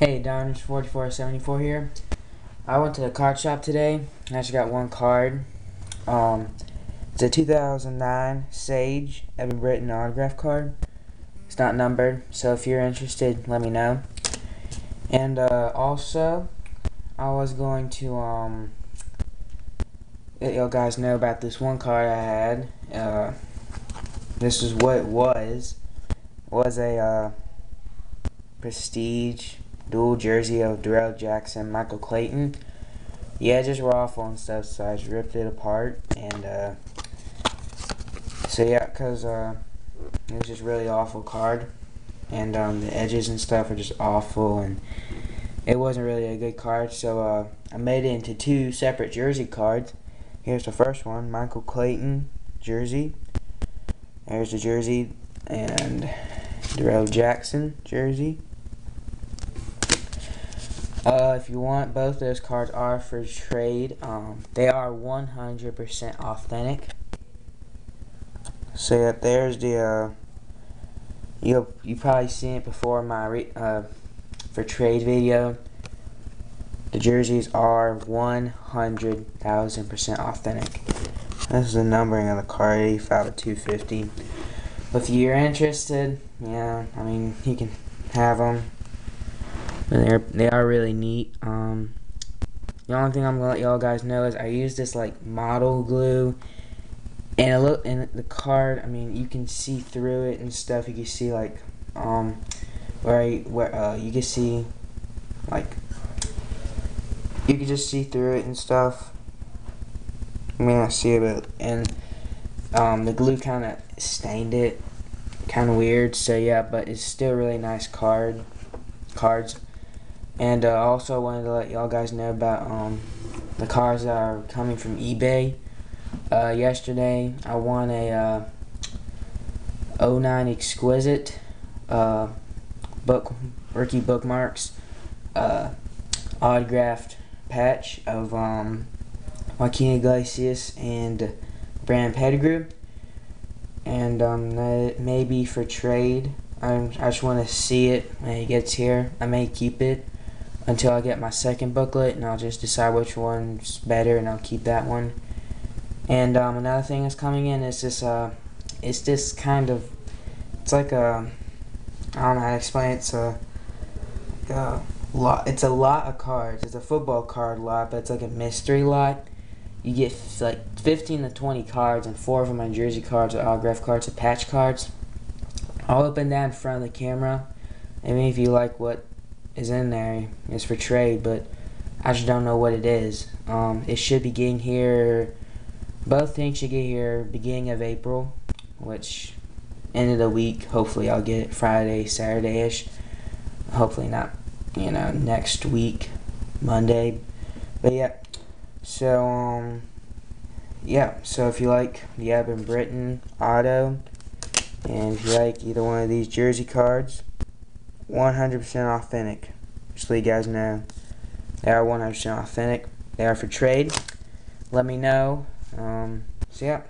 Hey, Donruss4474 here. I went to the card shop today. I actually got one card. Um, it's a 2009 Sage Eben Britton autograph card. It's not numbered, so if you're interested, let me know. And uh, also, I was going to um, let you guys know about this one card I had. Uh, this is what it was. It was a uh, Prestige dual jersey of Darrell Jackson, Michael Clayton. Edges were awful and stuff, so I just ripped it apart. And, uh, so yeah, because, uh, it was just really awful card. And, um, the edges and stuff are just awful, and it wasn't really a good card, so, uh, I made it into two separate jersey cards. Here's the first one, Michael Clayton jersey. There's the jersey, and Darrell Jackson jersey. Uh, if you want, both those cards are for trade. Um, they are 100% authentic. So yeah, there's the, uh, you you probably seen it before my re uh, for trade video. The jerseys are 100,000% authentic. This is the numbering of the card, 85 out of 250. If you're interested, yeah, I mean, you can have them. They're they are really neat. Um, the only thing I'm gonna let y'all guys know is I use this like model glue, and a look in the card. I mean, you can see through it and stuff. You can see like um, where I, where uh, you can see like you can just see through it and stuff. I mean, I see it, but and um, the glue kind of stained it, kind of weird. So yeah, but it's still really nice card cards. And uh, also I wanted to let y'all guys know about um, the cars that are coming from eBay. Uh, yesterday, I won a uh, 09 Exquisite uh, book rookie bookmarks uh, autographed patch of um, Juaquin Iglesias and Brand Pettigrew. And um, that may be for trade. I'm, I just want to see it when it gets here. I may keep it until I get my second booklet and I'll just decide which one's better and I'll keep that one. And um, another thing that's coming in is this, uh, it's this kind of, it's like a, I don't know how to explain it, it's a, a lot, it's a lot of cards, it's a football card lot, but it's like a mystery lot. You get like 15 to 20 cards and four of them are jersey cards or autograph cards or patch cards. I'll open that in front of the camera. Mean, if you like what is in there. It's for trade, but I just don't know what it is. Um, it should be getting here. Both things should get here beginning of April, which end of the week. Hopefully, I'll get it Friday, Saturday ish. Hopefully not, you know, next week, Monday. But yeah, so um, yeah. So if you like the Eben Britton auto, and if you like either one of these jersey cards 100% authentic. Just so you guys know. They are 100% authentic. They are for trade. Let me know. Um, so yeah.